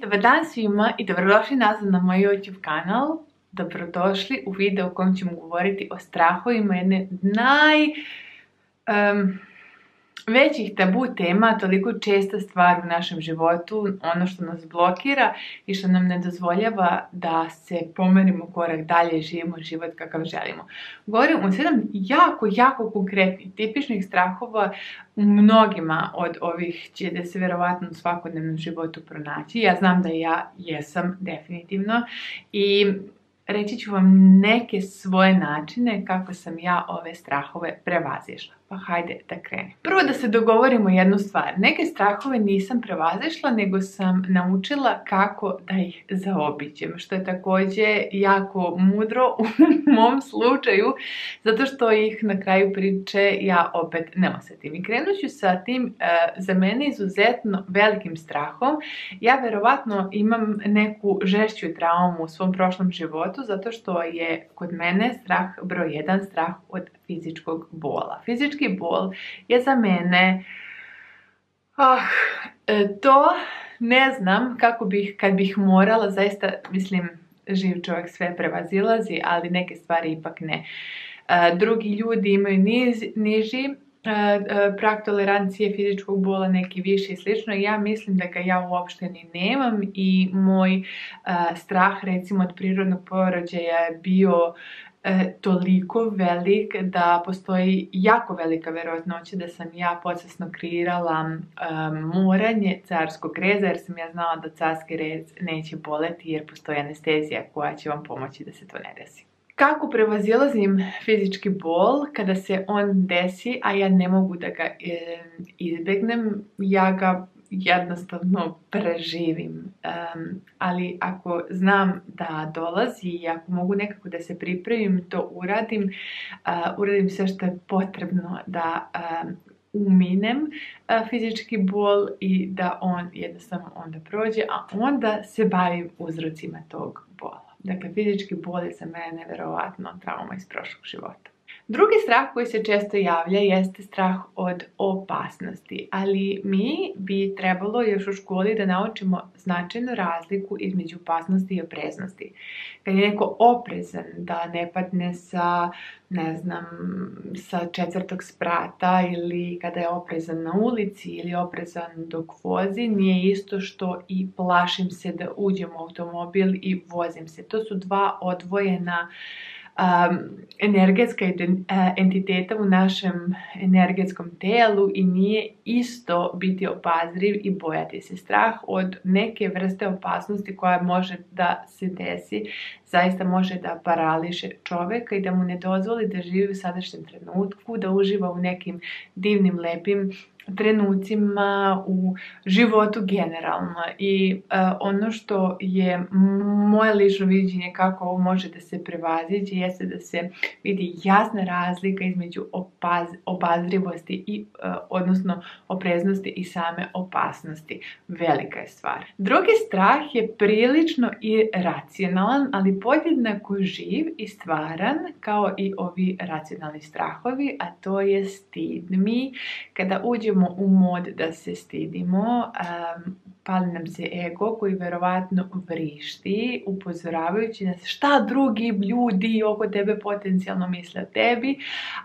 Dobar dan svima i dobrodošli nazad na moj YouTube kanal. Dobrodošli u video u kojem ćemo govoriti o strahovima jedne naj... Um, većih tabu tema, toliko česta stvar u našem životu, ono što nas blokira i što nam ne dozvoljava da se pomerimo korak dalje živimo život kakav želimo. Govorim o sedam jako, jako konkretnih, tipičnih strahova u mnogima od ovih će da se verovatno u svakodnevnom životu pronaći. Ja znam da ja jesam definitivno i reći ću vam neke svoje načine kako sam ja ove strahove prevazišla. Pa hajde da krenem. Prvo da se dogovorimo jednu stvar. Neke strahove nisam prevazišla, nego sam naučila kako da ih zaobiđem. Što je takođe jako mudro u mom slučaju, zato što ih na kraju priče ja opet ne osetim. I krenut ću sa tim uh, za mene izuzetno velikim strahom. Ja verovatno imam neku žešću traumu u svom prošlom životu, zato što je kod mene strah broj jedan strah od fizičkog bola. Fizički bol je za mene ah, to ne znam kako bih, kad bih morala, zaista mislim živ čovjek sve prevazilazi, ali neke stvari ipak ne. Drugi ljudi imaju niz, niži prag tolerancije fizičkog bola, neki više i slično. Ja mislim da ga ja uopšte ni nemam i moj strah recimo od prirodnog porođaja je bio e, toliko velik da postoji jako velika verovatnoća da sam ja podsvesno kreirala e, moranje carskog reza jer sam ja znala da carski rez neće boleti jer postoji anestezija koja će vam pomoći da se to ne desi. Kako prevazilazim fizički bol kada se on desi, a ja ne mogu da ga e, izbegnem, ja ga jednostavno preživim. Um, ali ako znam da dolazi i ako mogu nekako da se pripremim, to uradim. Uh, uradim sve što je potrebno da um, uminem uh, fizički bol i da on jednostavno onda prođe, a onda se bavim uzrocima tog bola. Dakle, fizički bol je za mene neverovatno trauma iz prošlog života. Drugi strah koji se često javlja jeste strah od opasnosti, ali mi bi trebalo još u školi da naučimo značajnu razliku između opasnosti i opreznosti. Kad je neko oprezan da ne padne sa, ne znam, sa četvrtog sprata ili kada je oprezan na ulici ili oprezan dok vozi, nije isto što i plašim se da uđem u automobil i vozim se. To su dva odvojena uh, um, energetska entiteta u našem energetskom telu i nije isto biti opazriv i bojati se. Strah od neke vrste opasnosti koja može da se desi, zaista može da parališe čoveka i da mu ne dozvoli da živi u sadašnjem trenutku, da uživa u nekim divnim, lepim trenucima u životu generalno i uh, ono što je moje lično viđenje kako ovo može da se prevaziđe jeste da se vidi jasna razlika između opaz, obazrivosti i uh, odnosno opreznosti i same opasnosti. Velika je stvar. Drugi strah je prilično iracionalan, ali podjednako živ i stvaran kao i ovi racionalni strahovi, a to je stid. Mi kada uđemo uđemo u mod da se stidimo, um, pali nam se ego koji verovatno vrišti, upozoravajući nas šta drugi ljudi oko tebe potencijalno misle o tebi,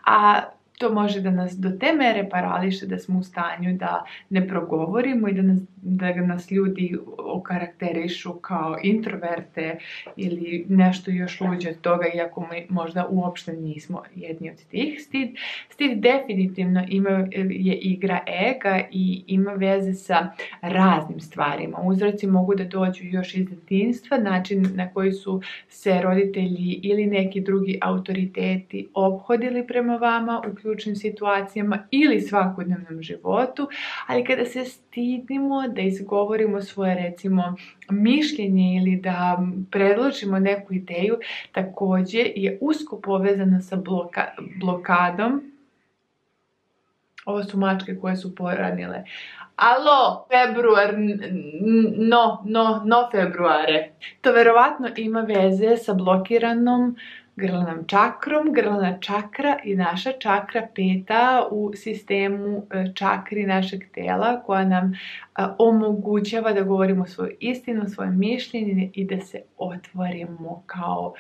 a to može da nas do te mere parališe da smo u stanju da ne progovorimo i da nas, da nas ljudi okarakterišu kao introverte ili nešto još luđe od toga, iako mi možda uopšte nismo jedni od tih. Stid, stid definitivno ima, je igra ega i ima veze sa raznim stvarima. Uzroci mogu da dođu još iz detinstva, način na koji su se roditelji ili neki drugi autoriteti obhodili prema vama, uključujući ključnim situacijama ili svakodnevnom životu, ali kada se stidimo da izgovorimo svoje recimo mišljenje ili da predložimo neku ideju, takođe je usko povezano sa bloka, blokadom ovo su mačke koje su poranile. Alo, februar, no, no, no februare. To verovatno ima veze sa blokiranom grlnom čakrom. Grlna čakra i naša čakra peta u sistemu e, čakri našeg tela koja nam omogućava da govorimo svoju istinu, svoje mišljenje i da se otvorimo kao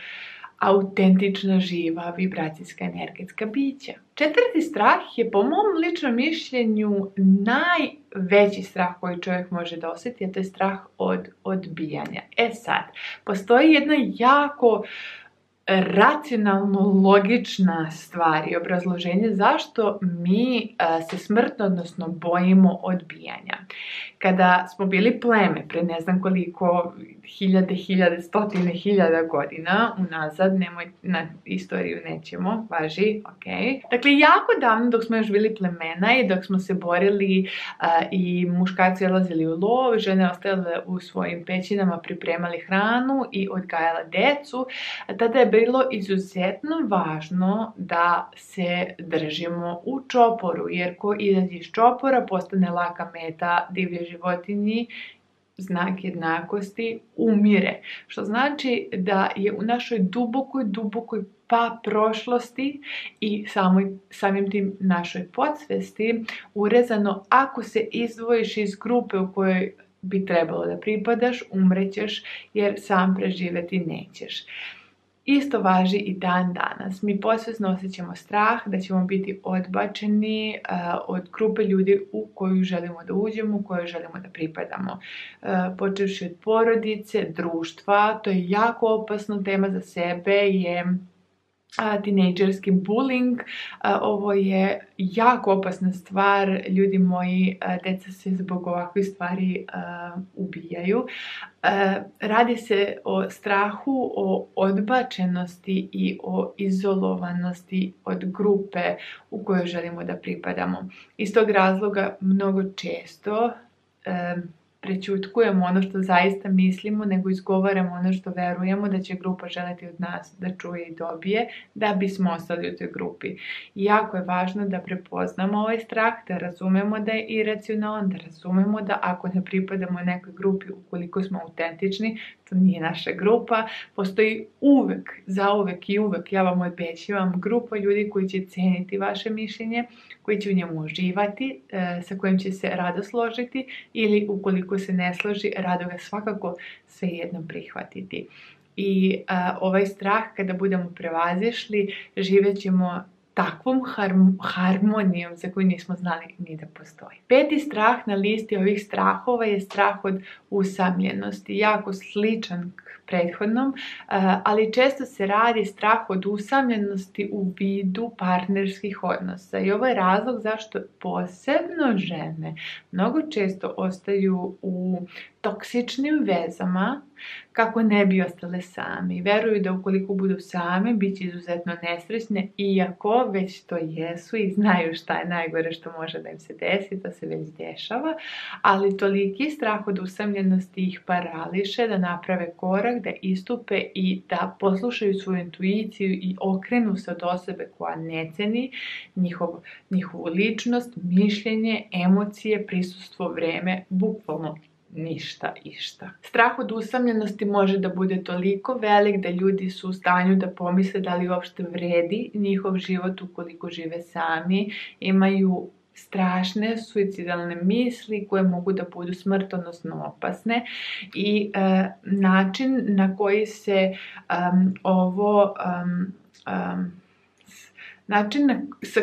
autentična, živa, vibracijska, energetska bića. Četvrti strah je po mom ličnom mišljenju najveći strah koji čovjek može da osjeti, a to je strah od odbijanja. E sad, postoji jedna jako racionalno logična stvar i obrazloženje zašto mi se smrtno, odnosno bojimo odbijanja. Kada smo bili pleme pre ne znam koliko hiljade, hiljade, stotine hiljada godina unazad, nemoj na istoriju nećemo, važi, ok. Dakle, jako davno dok smo još bili plemena i dok smo se borili i muškarci odlazili u lov, žene ostajale u svojim pećinama, pripremali hranu i odgajala decu, tada je bilo izuzetno važno da se držimo u čoporu, jer ko izađe iz čopora postane laka meta divlje životinji znak jednakosti umire. Što znači da je u našoj dubokoj, dubokoj pa prošlosti i samoj, samim tim našoj podsvesti urezano ako se izdvojiš iz grupe u kojoj bi trebalo da pripadaš, umrećeš jer sam preživeti nećeš. Isto važi i dan danas. Mi posvjesno osjećamo strah da ćemo biti odbačeni uh, od grupe ljudi u koju želimo da uđemo, u koju želimo da pripadamo. Uh, počevši od porodice, društva, to je jako opasna tema za sebe, je tinejdžerski bullying. Ovo je jako opasna stvar. Ljudi moji, deca se zbog ovakvih stvari ubijaju. Radi se o strahu, o odbačenosti i o izolovanosti od grupe u kojoj želimo da pripadamo. Iz tog razloga mnogo često prećutkujemo ono što zaista mislimo, nego izgovaramo ono što verujemo da će grupa želeti od nas da čuje i dobije, da bismo ostali u toj grupi. I jako je važno da prepoznamo ovaj strah, da razumemo da je iracionalan, da razumemo da ako ne pripadamo nekoj grupi, ukoliko smo autentični, to nije naša grupa, postoji uvek, zauvek i uvek, ja vam obećavam, grupa ljudi koji će ceniti vaše mišljenje, koji će u njemu uživati, e, sa kojim će se rado složiti ili ukoliko se ne složi, rado ga svakako svejedno prihvatiti. I a, ovaj strah kada budemo prevazišli, živet ćemo takvom harmonijom za koju nismo znali ni da postoji. Peti strah na listi ovih strahova je strah od usamljenosti, jako sličan k prethodnom, ali često se radi strah od usamljenosti u vidu partnerskih odnosa i ovo je razlog zašto posebno žene mnogo često ostaju u toksičnim vezama kako ne bi ostale sami. Veruju da ukoliko budu same, bit će izuzetno nesrećne, iako već to jesu i znaju šta je najgore što može da im se desi, to se već dešava, ali toliki strah od usamljenosti ih parališe da naprave korak, da istupe i da poslušaju svoju intuiciju i okrenu se od osobe koja ne ceni njihov, njihovu ličnost, mišljenje, emocije, prisustvo, vreme, bukvalno ništa išta. Strah od usamljenosti može da bude toliko velik da ljudi su u stanju da pomisle da li uopšte vredi njihov život ukoliko žive sami, imaju strašne suicidalne misli koje mogu da budu smrtonosno opasne i e, način na koji se um, ovo um, um, Način sa,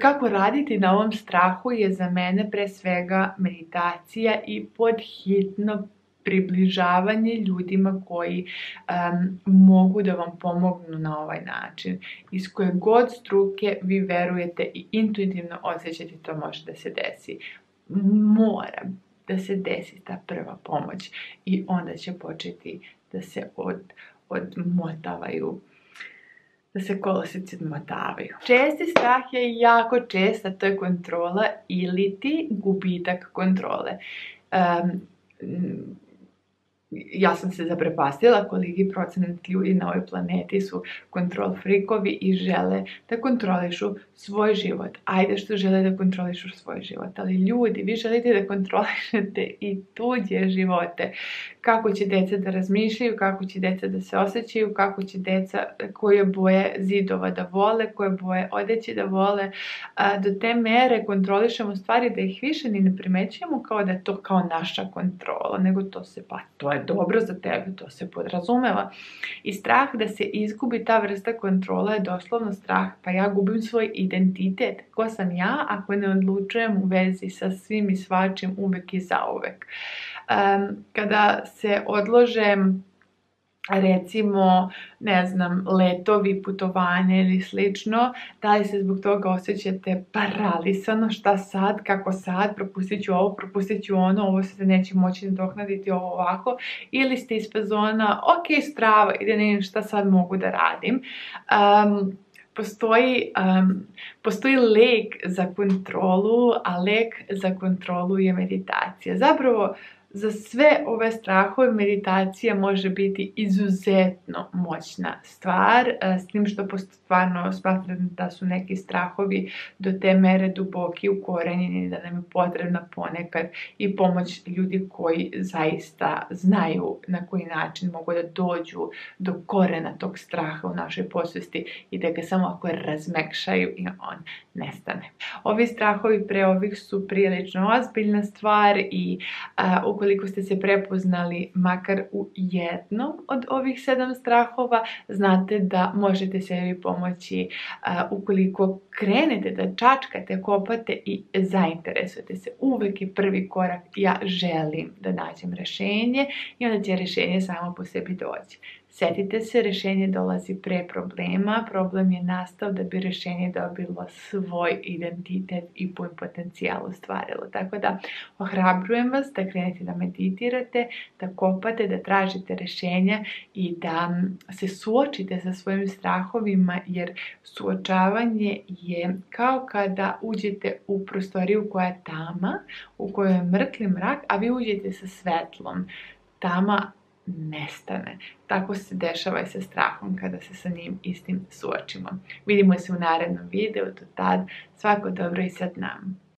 kako raditi na ovom strahu je za mene pre svega meditacija i podhitno približavanje ljudima koji um, mogu da vam pomognu na ovaj način. Iz koje god struke vi verujete i intuitivno osjećate to može da se desi. Mora da se desi ta prva pomoć i onda će početi da se od, odmotavaju da se kolosici odmotavaju. Česti strah je jako čest, a to je kontrola ili ti gubitak kontrole. Um, ja sam se zaprepastila koliki procenat ljudi na ovoj planeti su kontrol frikovi i žele da kontrolišu svoj život. Ajde što žele da kontrolišu svoj život, ali ljudi, vi želite da kontrolišete i tuđe živote. Kako će deca da razmišljaju, kako će deca da se osjećaju, kako će deca koje boje zidova da vole, koje boje odeće da vole. Do te mere kontrolišemo stvari da ih više ni ne primećujemo kao da je to kao naša kontrola, nego to se pa to je dobro za tebe, to se podrazumeva. I strah da se izgubi ta vrsta kontrola je doslovno strah, pa ja gubim svoj identitet. Ko sam ja ako ne odlučujem u vezi sa svim i svačim uvek i zauvek. Um, kada se odlože recimo, ne znam, letovi, putovanje ili slično, da li se zbog toga osjećate paralisano, šta sad, kako sad, propustit ću ovo, propustit ću ono, ovo se neće moći dohnaditi, ovo ovako, ili ste iz fazona, ok, strava, ide ne šta sad mogu da radim. Um, postoji, um, postoji lek za kontrolu, a lek za kontrolu je meditacija. Zapravo, za sve ove strahove meditacija može biti izuzetno moćna stvar, e, s tim što stvarno smatram da su neki strahovi do te mere duboki ukorenjeni da nam je potrebna ponekad i pomoć ljudi koji zaista znaju na koji način mogu da dođu do korena tog straha u našoj posvesti i da ga samo ako razmekšaju i on nestane. Ovi strahovi pre ovih su prilično ozbiljna stvar i a, ukoliko ste se prepoznali makar u jednom od ovih sedam strahova, znate da možete sebi pomoći ukoliko krenete da čačkate, kopate i zainteresujete se. Uvek je prvi korak ja želim da nađem rešenje i onda će rešenje samo po sebi doći. Setite se, rešenje dolazi pre problema, problem je nastao da bi rešenje dobilo svoj identitet i pun potencijal ostvarilo. Tako da ohrabrujem vas da krenete da meditirate, da kopate, da tražite rešenja i da se suočite sa svojim strahovima jer suočavanje je kao kada uđete u prostoriju koja je tama, u kojoj je mrtli mrak, a vi uđete sa svetlom. Tama nestane. Tako se dešava i sa strahom kada se sa njim istim suočimo. Vidimo se u narednom videu, do tad svako dobro i sad nam.